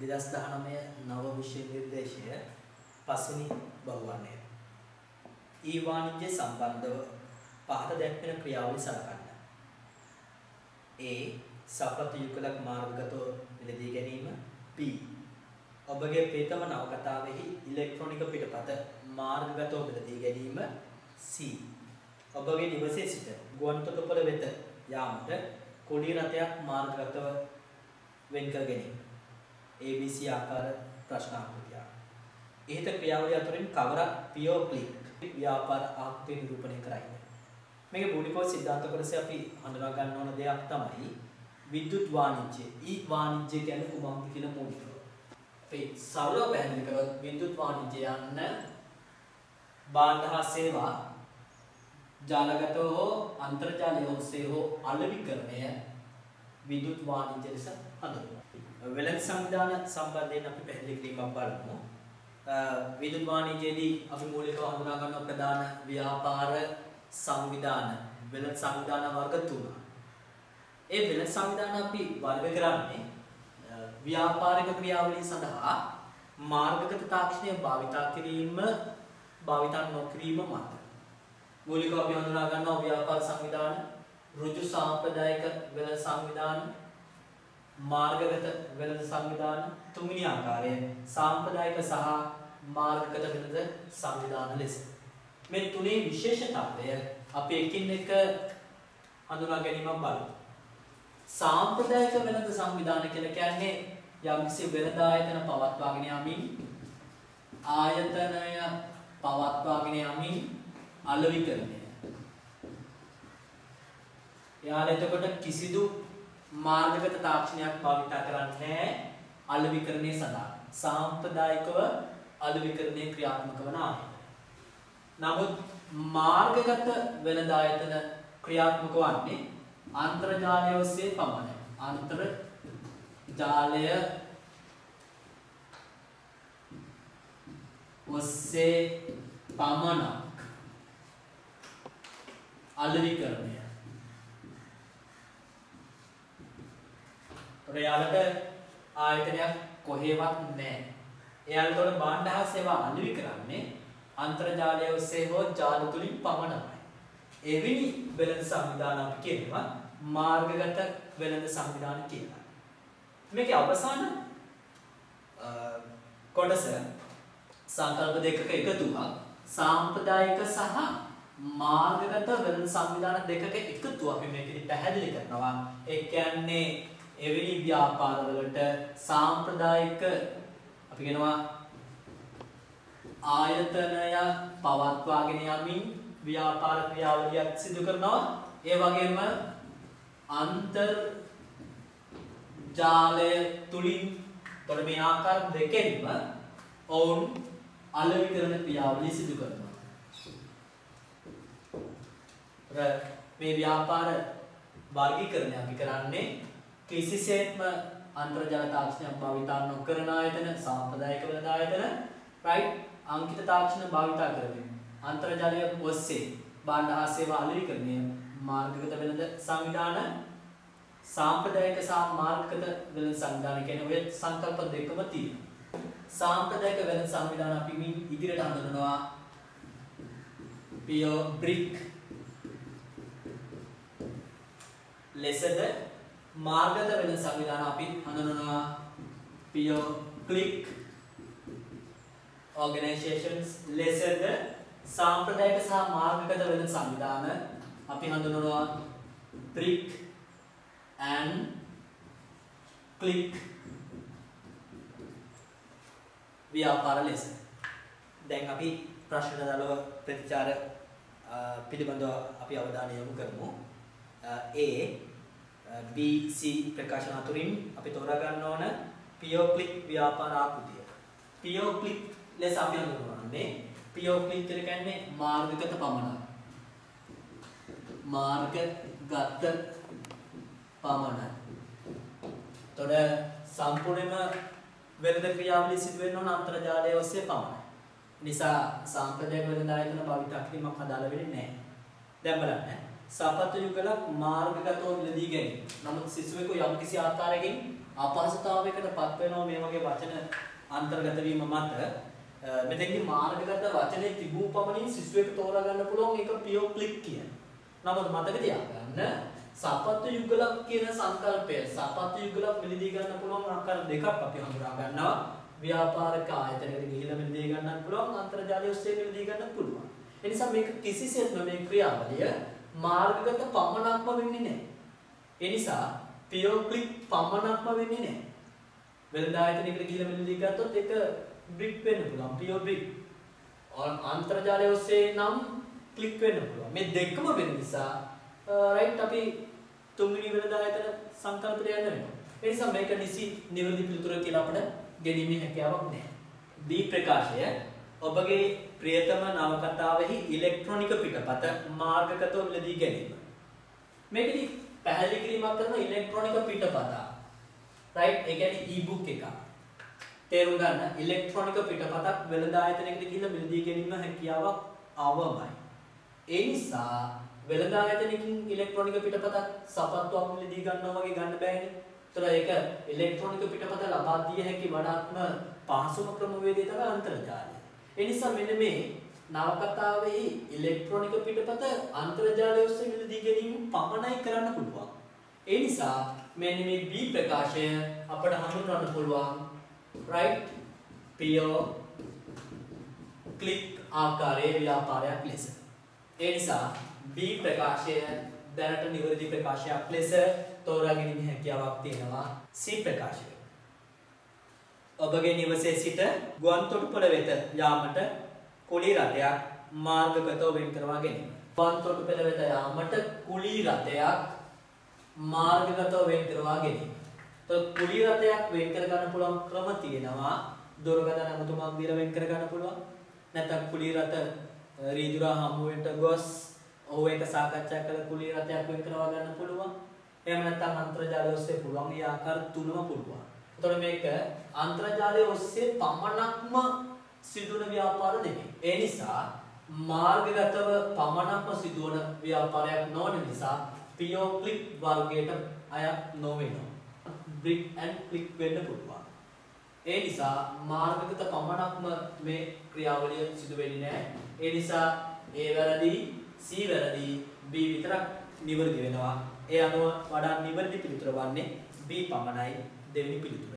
2019 නව විෂය නිර්දේශය පස්වෙනි බහුවර්ණය. ඊ වාණිජ්‍ය සම්බන්ධව පහත දැක්වෙන ක්‍රියාවලිය සලකන්න. A. සපත යුගලක් මාර්ගගතව මිලදී ගැනීම. B. ඔබගේ ප්‍රීතම නවකතාවෙහි ඉලෙක්ට්‍රොනික පිටපත මාර්ගගතව මිලදී ගැනීම. C. ඔබගේ නිවසේ සිට ගුවන් තොටුපළ වෙත යාමට කුඩි රථයක් මාර්ගගතව වෙන් කර ගැනීම. ABC ආකාර ප්‍රශ්න ආකෘතිය. ඉහත ක්‍රියාවලිය අතරින් කවරක් පියෝ ක්ලික් ව්‍යාපාර ආකෘතිය නිරූපණය කරයිද? මේක මූලිකව සිද්ධාන්ත කොටසේ අපි හඳුනා ගන්න ඕන දෙයක් තමයි විද්‍යුත් වාණිජ්‍ය. ඊ වාණිජ්‍ය කියන්නේ කුමක්ද කියලා මූලිකව. අපි සරලව පැහැදිලි කරොත් විද්‍යුත් වාණිජ්‍ය යන්න භාණ්ඩ හා සේවා ජාලගතව හෝ අන්තර්ජාලය ඔස්සේ හෝ අලෙවිකරණය විද්‍යුත් වාණිජ්‍ය ලෙස හඳුන්වනවා. වෙළඳ සංවිධාන සම්බන්ධයෙන් අපි පැහැදිලි කිරීමක් බලමු. විදුලි වාණිජයේදී අපි මූලිකව හඳුනා ගන්න ප්‍රධාන ව්‍යාපාර සංවිධාන වෙළඳ සංවිධාන වර්ග තුනක්. ඒ වෙළඳ සංවිධාන අපි වර්ග කරන්නේ ව්‍යාපාරික ක්‍රියාවලිය සඳහා මාර්ගගත තාක්ෂණය භාවිතා කිරීම භාවිතා නොකිරීම මත. මූලිකව අපි හඳුනා ගන්නවා ව්‍යාපාර සංවිධාන, ඍජු සාම්ප්‍රදායික වෙළඳ සංවිධාන, මාර්ගගත වෙළඳ සංවිධාන තුන්වෙනි ආකාරය සාම්ප්‍රදායික සහ මාර්ගගත වෙළඳ සංවිධාන ලෙස. මේ තුනේ විශේෂතාවය අපි එකින් එක හඳුනා ගැනීමක් බලමු. සාම්ප්‍රදායික වෙළඳ සංවිධාන කියලා කියන්නේ යම්කිසි වෙළඳ ආයතන පවත්වාගෙන යමින් ආයතනය පවත්වාගෙන යමින් අලෙවිකරණය. එයාලා එතකොට කිසිදු මාර්ගගත තාක්ෂණයක් භාවිත කරන්නේ අලෙවිකරණය සඳහා. සාම්ප්‍රදායිකව අලෙවිකරණය ක්‍රියාත්මක වන ආයතන. නමුත් මාර්ගගත වෙළඳ ආයතන ක්‍රියාත්මක වන්නේ අන්තර්ජාලය ඔස්සේ පමණයි. අන්තර්ජාලය ඔස්සේ පමණක් අලෙවිකරණය එයාලට ආයතනයක් කොහෙවත් නැහැ. එයාලට උන භාණ්ඩ හා සේවා අලෙවි කරන්නේ අන්තර්ජාලය ඔස්සේ හෝ ජාල තුලින් පමණයි. එවැනි වෙළඳ සංවිධාන අපි කියනවා මාර්ගගත වෙළඳ සංවිධාන කියලා. මේකේ අවසාන කොටස සංකල්ප දෙකක එකතුවක් සාම්ප්‍රදායික සහ මාර්ගගත වෙළඳ සංවිධාන දෙකක එකතුව අපි මේකෙදි පැහැදිලි කරනවා. ඒ කියන්නේ එවැනි ව්‍යාපාරවලට සාම්ප්‍රදායික අපි කියනවා ආයතනය පවත්වාගෙන යමින් ව්‍යාපාර ක්‍රියාවලියක් සිදු කරනවා. ඒ වගේම අන්තර් ජාලය තුලින් තොර මේ ආකාර දෙකෙන්ම ඔවුන් අලෙවි කරන ක්‍රියාවලිය සිදු කරනවා. මේ ව්‍යාපාර වර්ගීකරණය අපි කරන්නේ කිසිසේත්ම අන්තර්ජාල තාක්ෂණයක් භාවිතා නොකරන ආයතන සාම්ප්‍රදායික වෙළඳ ආයතන රයිට් අංකිත තාක්ෂණ භාවිතා කරමින් අන්තර්ජාලය ඔස්සේ භාණ්ඩ හා සේවා අලෙවිකරණය මාර්ගගත වෙළඳ සංවිධාන සාම්ප්‍රදායික සහ මාර්ගගත වෙළඳ සංවිධාන කියන ඔය සංකල්ප දෙකම තියෙනවා. සාම්ප්‍රදායික වෙළඳ සංවිධාන අපි මින් ඉදිරියට හඳුනනවා පියෝ බ්‍රික් ලෙසද මාර්ගගත වෙළඳ සංවිධාන අපි හඳුනනවා පියෝ ක්ලික් organizations ලෙසද සාම්ප්‍රදායික සහ මාර්ගගත වෙළඳ සංවිධාන අපි හඳුනනවා brick and click ව්‍යාපාර ලෙස. දැන් අපි ප්‍රශ්න දලව ප්‍රතිචාර පිළිබඳව අපි අවධානය යොමු කරමු. A B C ප්‍රකාශන අතුරින් අපි තෝරා ගන්න ඕන පියෝ ක්ලික් ව්‍යාපාර ආකෘතිය. පියෝ ක්ලික් ලෙස අපි හඳුන්වන්නේ පියෝ ක්ලික් කියලා කියන්නේ මාර්ගගත පමණයි. මාර්ගගත පමණයි. තොර සම්පූර්ණයෙන්ම වෙළඳ ක්‍රියාවලිය සිදු වෙන්න ඕන අන්තර්ජාලය ඔස්සේ පමණයි. නිසා සාම්ප්‍රදායික වෙළඳ ආයතන භාවිත කිරීමක් අදාළ වෙන්නේ නැහැ. දැන් බලන්න. සපත්තු යුගලක් මාර්ගගතව මිලදී ගැනීම. නමුත් සිසුවෙකු යම්කිසි ආකාරයකින් අපහසුතාවයකට පත් වෙනවා මේ වගේ වචන අන්තර්ගත වීම මත මෙතෙන්දී මාර්ගගත වචනේ තිබූ පමණින් සිසුවෙක් තෝරා ගන්න පුළුවන් ඒක පියෝ ක්ලික් කියන. නමුත් මතක තියාගන්න සපත්තු යුගලක් කියන සංකල්පය සපත්තු යුගලක් මිලදී ගන්න පුළුවන් ආකාර දෙකක් අපි හඳුනා ගන්නවා. ව්‍යාපාරික ආයතනයකට ගිහිල්ලා මිලදී ගන්නත් පුළුවන් අන්තර්ජාලය ඔස්සේ මිලදී ගන්නත් පුළුවන්. ඒ නිසා මේක කිසිසේත්ම මේ ක්‍රියාවලිය මාර්ගගත පමණක්ම වෙන්නේ නැහැ. ඒ නිසා පියෝ ක්ලික් පමණක්ම වෙන්නේ නැහැ. වෙළඳ ආයතනයකට ගිහිල්ලා මිලදී ගත්තොත් ඒක බ්‍රික් වෙන්න පුළුවන්. පියෝ බ්‍රික්. අන්තර්ජාලය ඔස්සේ නම් ක්ලික් වෙන්න පුළුවන්. මේ දෙකම වෙන නිසා රයිට් අපි තුන්වෙනි වෙළඳ ආයතන සංකල්පයට යන්න වෙනවා. ඒ නිසා මේක නිසි නිවැරදි පිළිතුර කියලා අපිට ගෙනීමේ හැකියාවක් නැහැ. B ප්‍රකාශය ඔබගේ ප්‍රියතම නවකතාවෙහි ඉලෙක්ට්‍රොනික පිටපත මාර්ගගතව මිලදී ගැනීම. මේකෙදි පැහැදිලි කිරීමක් කරන ඉලෙක්ට්‍රොනික පිටපත. රයිට් ඒ කියන්නේ e-book එකක්. තේරුම් ගන්න ඉලෙක්ට්‍රොනික පිටපතක් වෙළඳ ආයතනයකට ගිහිල්ලා මිලදී ගැනීම හැකියාවක් අවමයි. ඒ නිසා වෙළඳ ආයතනයකින් ඉලෙක්ට්‍රොනික පිටපතක් සපත්තුවක් මිලදී ගන්නවා වගේ ගන්න බෑනේ. ඒතර ඒක ඉලෙක්ට්‍රොනික පිටපත ලබා දිය හැකි වඩාත්ම පහසුම ක්‍රමවේදය තමයි අන්තර්ජාලය. ඒ නිසා මෙන්න මේ නවකතාවේ ඉලෙක්ට්‍රොනික පිටපත අන්තර්ජාලය ඔස්සේ මිලදී ගැනීම පමණයි කරන්න පුළුවන්. ඒ නිසා මෙන්න මේ B ප්‍රකාශය අපට හඳුන්වන්න පුළුවන් right pure click ආකාරයේ ව්‍යාපාරයක් ලෙස. ඒ නිසා B ප්‍රකාශය දැනට නිවැරදි ප්‍රකාශයක් ලෙස තෝරා ගැනීම හැකියාවක් තියෙනවා C ප්‍රකාශය. ඔබගේ නිවසේ සිට ගුවන්තොටුපළ වෙත යාමට කුලී රථයක් මාර්ගගතව වෙන් කරවා ගැනීම. ගුවන්තොටුපළ වෙත යාමට කුලී රථයක් මාර්ගගතව වෙන් කරවා ගැනීම. එතකොට කුලී රථයක් වෙන් කර ගන්න පුළුවන් ක්‍රම තියෙනවා. දුරකථන අමුතුමක් දීලා වෙන් කර ගන්න පුළුවන්. නැත්නම් කුලී රථ රීදුරා හමුවෙන්ට ගොස් ඔහු එක සාකච්ඡා කළ කුලී රථයක් වෙන් කරවා ගන්න පුළුවන්. එහෙම නැත්නම් අන්තර්ජාලය ඔස්සේ පුළුවන්. ඒ ආකාර තුනම පුළුවන්. එතකොට මේක අන්තර්ජාලය ඔස්සේ පමණක්ම සිදුවන ව්‍යාපාර දෙකක්. ඒ නිසා මාර්ගගතව පමණක්ම සිදුවන ව්‍යාපාරයක් නොවන නිසා පියෝ ක්ලික් වර්ගයට අයත් නොවෙනවා. බ්‍රික් ඇන්ඩ් ක්ලික් වෙන්න පුළුවන්. ඒ නිසා මාර්ගගත පමණක්ම මේ ක්‍රියාවලිය සිදු වෙන්නේ නැහැ. ඒ නිසා A වැරදි, C වැරදි, B විතරක් නිවැරදි වෙනවා. ඒ අනුව වඩා නිවැරදි පිළිතුර වන්නේ B පමණයි දෙවෙනි පිළිතුර.